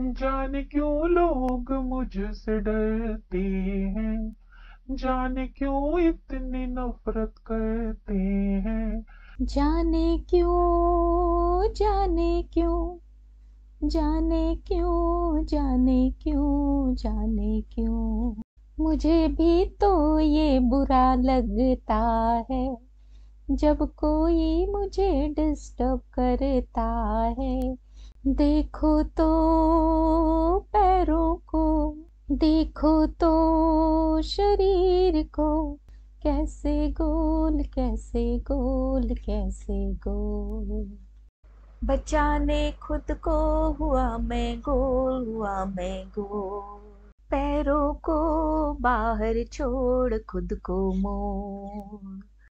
जाने क्यों लोग मुझसे डरते हैं? जाने क्यों इतनी नफरत करते हैं? जाने क्यों जाने क्यों जाने क्यों जाने क्यों जाने क्यों? मुझे भी तो ये बुरा लगता है, जब कोई मुझे डिस्टर्ब करता है। देखो तो पैरों को, देखो तो शरीर को, कैसे गोल कैसे गोल कैसे गोल। बचाने खुद को हुआ मैं गोल, हुआ मैं गोल। पैरों को बाहर छोड़ खुद को मोड़